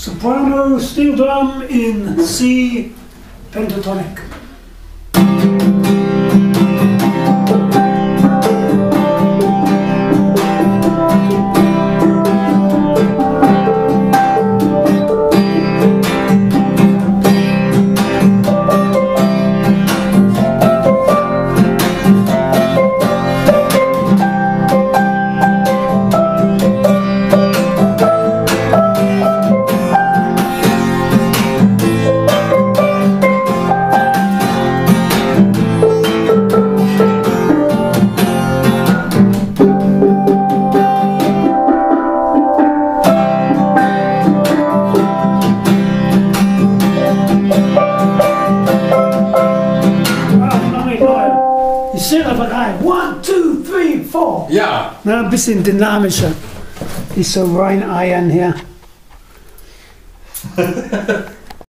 soprano steel drum in C pentatonic. Mal. Ich zähle aber rein. One, two, three, four. Ja, Na, ein bisschen dynamischer. Nicht so rein eiern hier.